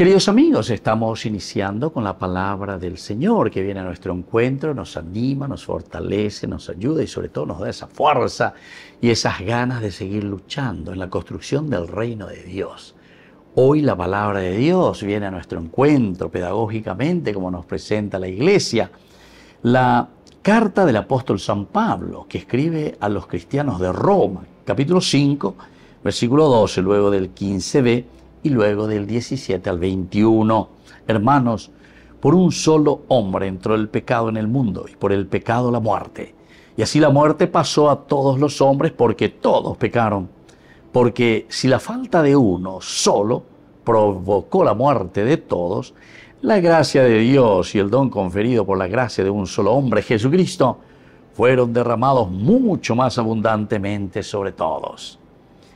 Queridos amigos, estamos iniciando con la palabra del Señor que viene a nuestro encuentro, nos anima, nos fortalece, nos ayuda y sobre todo nos da esa fuerza y esas ganas de seguir luchando en la construcción del reino de Dios. Hoy la palabra de Dios viene a nuestro encuentro pedagógicamente como nos presenta la iglesia. La carta del apóstol San Pablo que escribe a los cristianos de Roma, capítulo 5, versículo 12, luego del 15b y luego del 17 al 21. Hermanos, por un solo hombre entró el pecado en el mundo y por el pecado la muerte. Y así la muerte pasó a todos los hombres porque todos pecaron. Porque si la falta de uno solo provocó la muerte de todos, la gracia de Dios y el don conferido por la gracia de un solo hombre, Jesucristo, fueron derramados mucho más abundantemente sobre todos.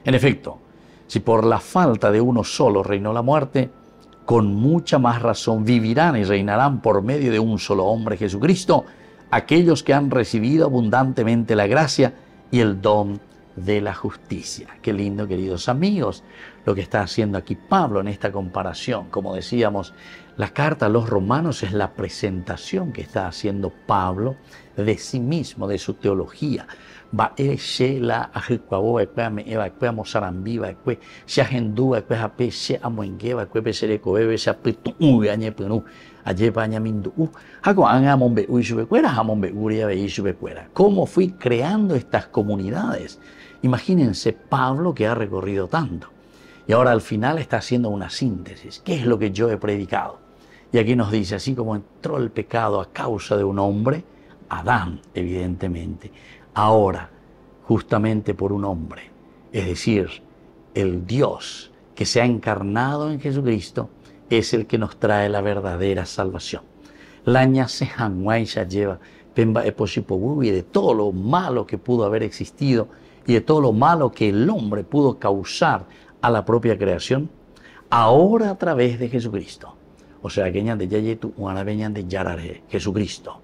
En efecto, si por la falta de uno solo reinó la muerte, con mucha más razón vivirán y reinarán por medio de un solo hombre, Jesucristo, aquellos que han recibido abundantemente la gracia y el don de la justicia. Qué lindo, queridos amigos, lo que está haciendo aquí Pablo en esta comparación. Como decíamos, la carta a los romanos es la presentación que está haciendo Pablo de sí mismo, de su teología, cómo fui creando estas comunidades imagínense Pablo que ha recorrido tanto y ahora al final está haciendo una síntesis. Qué es lo que yo he predicado y aquí nos dice así como entró el pecado a causa de un hombre Adán evidentemente ahora justamente por un hombre, es decir, el Dios que se ha encarnado en Jesucristo es el que nos trae la verdadera salvación. La se lleva pemba y de todo lo malo que pudo haber existido y de todo lo malo que el hombre pudo causar a la propia creación, ahora a través de Jesucristo. O sea, que de Yayetu, de Yarare, Jesucristo.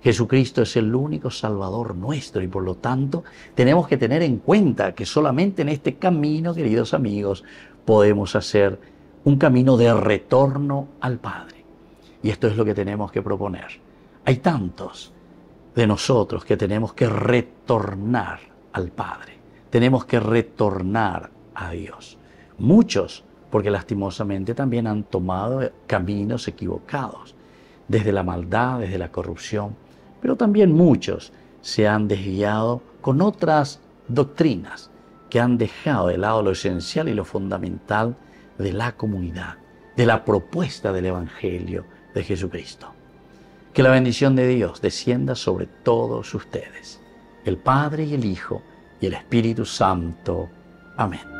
Jesucristo es el único Salvador nuestro y por lo tanto tenemos que tener en cuenta que solamente en este camino, queridos amigos, podemos hacer un camino de retorno al Padre. Y esto es lo que tenemos que proponer. Hay tantos de nosotros que tenemos que retornar al Padre. Tenemos que retornar a Dios. Muchos, porque lastimosamente también han tomado caminos equivocados, desde la maldad, desde la corrupción pero también muchos se han desviado con otras doctrinas que han dejado de lado lo esencial y lo fundamental de la comunidad, de la propuesta del Evangelio de Jesucristo. Que la bendición de Dios descienda sobre todos ustedes, el Padre y el Hijo y el Espíritu Santo. Amén.